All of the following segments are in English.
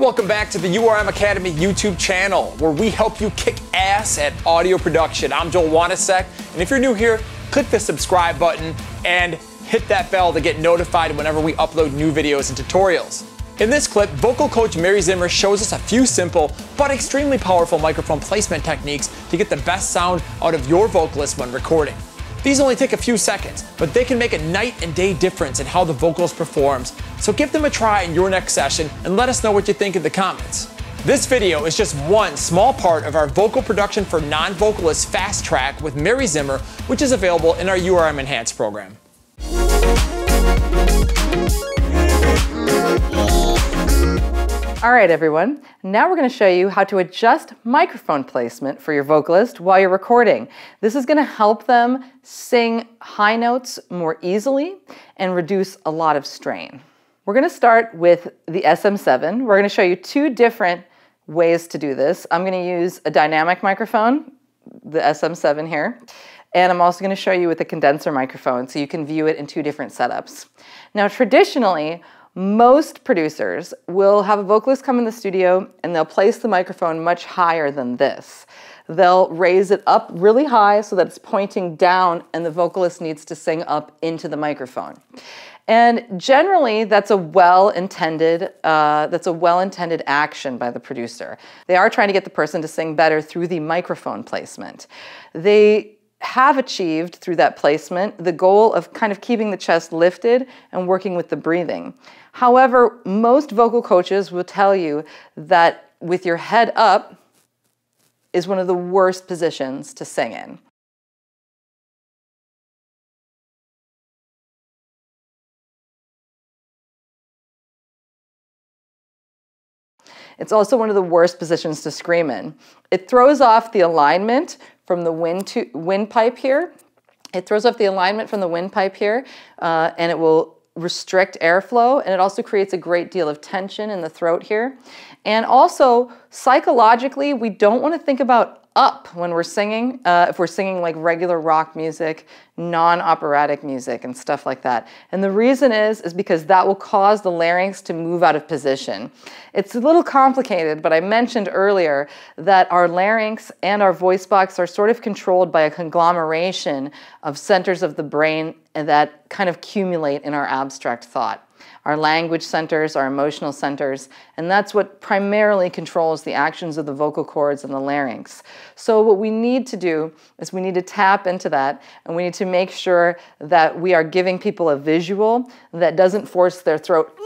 Welcome back to the URM Academy YouTube channel, where we help you kick ass at audio production. I'm Joel Wanasek, and if you're new here, click the subscribe button and hit that bell to get notified whenever we upload new videos and tutorials. In this clip, vocal coach Mary Zimmer shows us a few simple but extremely powerful microphone placement techniques to get the best sound out of your vocalist when recording. These only take a few seconds, but they can make a night and day difference in how the vocals performs. So give them a try in your next session and let us know what you think in the comments. This video is just one small part of our vocal production for non-vocalists fast track with Mary Zimmer, which is available in our URM Enhanced program. All right, everyone. Now we're going to show you how to adjust microphone placement for your vocalist while you're recording. This is going to help them sing high notes more easily and reduce a lot of strain. We're going to start with the SM7. We're going to show you two different ways to do this. I'm going to use a dynamic microphone, the SM7 here, and I'm also going to show you with a condenser microphone so you can view it in two different setups. Now, traditionally, most producers will have a vocalist come in the studio and they'll place the microphone much higher than this. They'll raise it up really high so that it's pointing down and the vocalist needs to sing up into the microphone. And generally, that's a well-intended uh, that's a well-intended action by the producer. They are trying to get the person to sing better through the microphone placement. They have achieved through that placement the goal of kind of keeping the chest lifted and working with the breathing. However, most vocal coaches will tell you that with your head up is one of the worst positions to sing in. It's also one of the worst positions to scream in. It throws off the alignment from the wind to, windpipe here. It throws off the alignment from the windpipe here, uh, and it will restrict airflow and it also creates a great deal of tension in the throat here. And also psychologically, we don't want to think about up when we're singing, uh, if we're singing like regular rock music, non-operatic music and stuff like that. And the reason is, is because that will cause the larynx to move out of position. It's a little complicated, but I mentioned earlier that our larynx and our voice box are sort of controlled by a conglomeration of centers of the brain that kind of accumulate in our abstract thought our language centers, our emotional centers, and that's what primarily controls the actions of the vocal cords and the larynx. So what we need to do is we need to tap into that and we need to make sure that we are giving people a visual that doesn't force their throat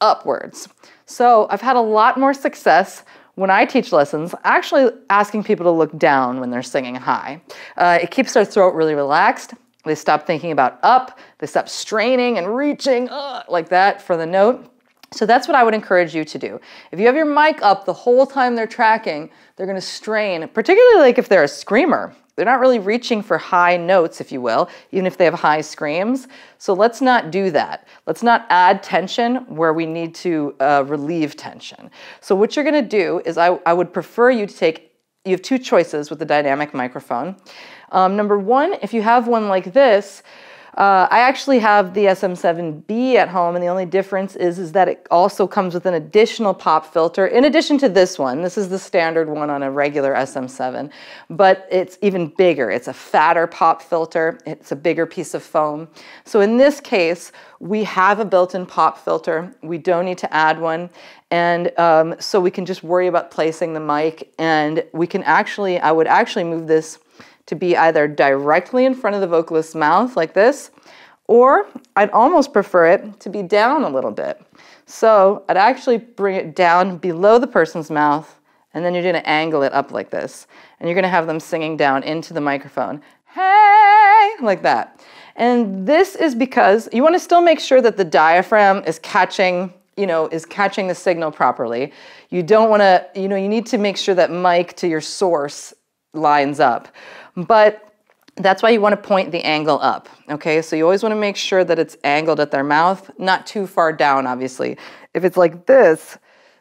upwards. So I've had a lot more success when I teach lessons, actually asking people to look down when they're singing high. Uh, it keeps their throat really relaxed they stop thinking about up, they stop straining and reaching uh, like that for the note. So that's what I would encourage you to do. If you have your mic up the whole time they're tracking, they're gonna strain, particularly like if they're a screamer. They're not really reaching for high notes, if you will, even if they have high screams. So let's not do that. Let's not add tension where we need to uh, relieve tension. So what you're gonna do is I, I would prefer you to take, you have two choices with the dynamic microphone. Um, number one, if you have one like this, uh, I actually have the SM7B at home, and the only difference is, is that it also comes with an additional pop filter, in addition to this one. This is the standard one on a regular SM7, but it's even bigger. It's a fatter pop filter. It's a bigger piece of foam. So in this case, we have a built-in pop filter. We don't need to add one. And um, so we can just worry about placing the mic, and we can actually, I would actually move this to be either directly in front of the vocalist's mouth like this, or I'd almost prefer it to be down a little bit. So I'd actually bring it down below the person's mouth, and then you're gonna angle it up like this. And you're gonna have them singing down into the microphone. Hey, like that. And this is because you wanna still make sure that the diaphragm is catching you know, is catching the signal properly. You don't want to, you know, you need to make sure that mic to your source lines up. But that's why you want to point the angle up, okay? So you always want to make sure that it's angled at their mouth, not too far down, obviously. If it's like this,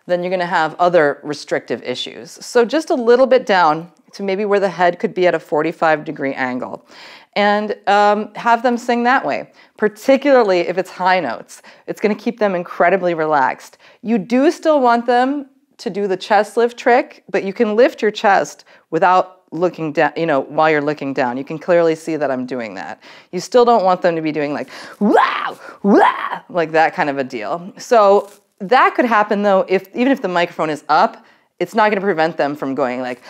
then you're going to have other restrictive issues. So just a little bit down to maybe where the head could be at a 45 degree angle. and um, have them sing that way, particularly if it's high notes. It's going to keep them incredibly relaxed. You do still want them to do the chest lift trick, but you can lift your chest without looking down, you know, while you're looking down. You can clearly see that I'm doing that. You still don't want them to be doing like, wow, wow, like that kind of a deal. So that could happen though, if even if the microphone is up, it's not going to prevent them from going like,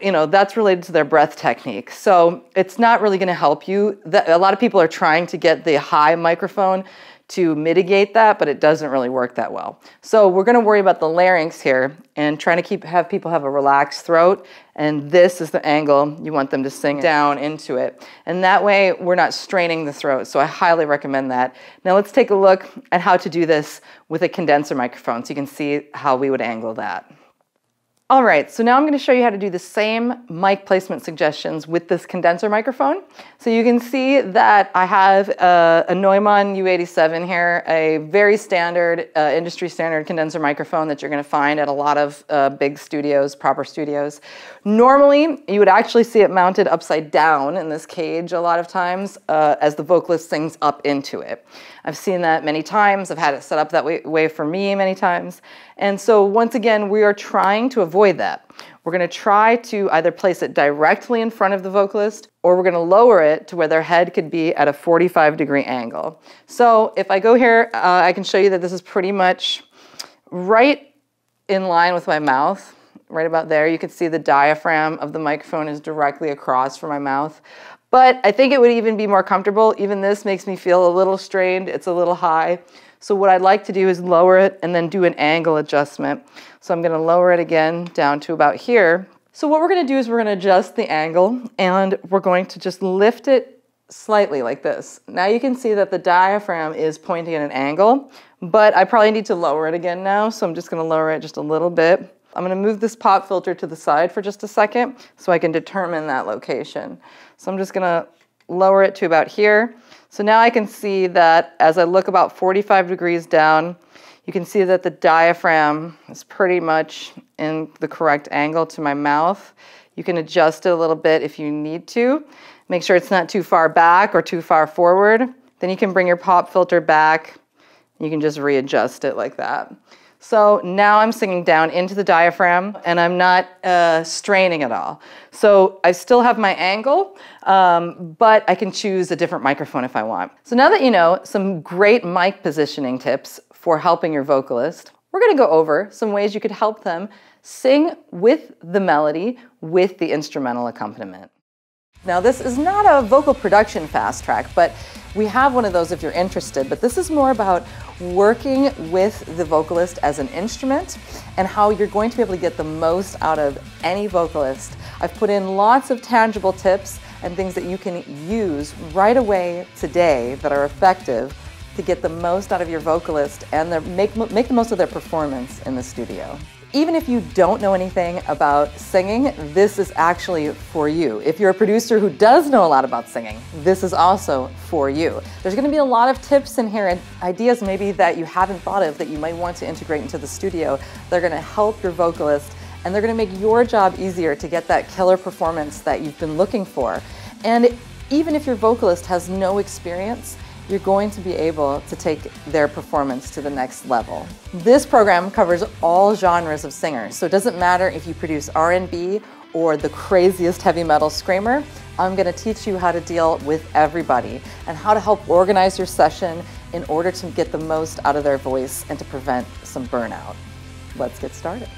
you know, that's related to their breath technique. So it's not really going to help you. A lot of people are trying to get the high microphone to mitigate that, but it doesn't really work that well. So we're gonna worry about the larynx here and trying to keep have people have a relaxed throat. And this is the angle you want them to sing down into it. And that way we're not straining the throat. So I highly recommend that. Now let's take a look at how to do this with a condenser microphone so you can see how we would angle that. All right, so now I'm gonna show you how to do the same mic placement suggestions with this condenser microphone. So you can see that I have a, a Neumann U87 here, a very standard, uh, industry standard condenser microphone that you're gonna find at a lot of uh, big studios, proper studios. Normally, you would actually see it mounted upside down in this cage a lot of times uh, as the vocalist sings up into it. I've seen that many times. I've had it set up that way, way for me many times. And so once again, we are trying to avoid that. We're going to try to either place it directly in front of the vocalist or we're going to lower it to where their head could be at a 45 degree angle. So if I go here, uh, I can show you that this is pretty much right in line with my mouth, right about there. You can see the diaphragm of the microphone is directly across from my mouth. But I think it would even be more comfortable. Even this makes me feel a little strained. It's a little high. So what I'd like to do is lower it and then do an angle adjustment. So I'm gonna lower it again down to about here. So what we're gonna do is we're gonna adjust the angle and we're going to just lift it slightly like this. Now you can see that the diaphragm is pointing at an angle, but I probably need to lower it again now. So I'm just gonna lower it just a little bit. I'm gonna move this pop filter to the side for just a second so I can determine that location. So I'm just gonna lower it to about here. So now I can see that as I look about 45 degrees down, you can see that the diaphragm is pretty much in the correct angle to my mouth. You can adjust it a little bit if you need to. Make sure it's not too far back or too far forward. Then you can bring your pop filter back. You can just readjust it like that. So now I'm singing down into the diaphragm and I'm not uh, straining at all. So I still have my angle, um, but I can choose a different microphone if I want. So now that you know some great mic positioning tips for helping your vocalist, we're gonna go over some ways you could help them sing with the melody with the instrumental accompaniment. Now this is not a vocal production fast track, but we have one of those if you're interested, but this is more about working with the vocalist as an instrument and how you're going to be able to get the most out of any vocalist. I've put in lots of tangible tips and things that you can use right away today that are effective to get the most out of your vocalist and make, make the most of their performance in the studio. Even if you don't know anything about singing, this is actually for you. If you're a producer who does know a lot about singing, this is also for you. There's gonna be a lot of tips in here and ideas maybe that you haven't thought of that you might want to integrate into the studio. They're gonna help your vocalist and they're gonna make your job easier to get that killer performance that you've been looking for. And even if your vocalist has no experience, you're going to be able to take their performance to the next level. This program covers all genres of singers, so it doesn't matter if you produce R&B or the craziest heavy metal screamer, I'm gonna teach you how to deal with everybody and how to help organize your session in order to get the most out of their voice and to prevent some burnout. Let's get started.